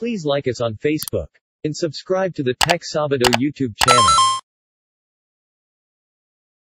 Please like us on Facebook and subscribe to the Tech Sabado YouTube channel.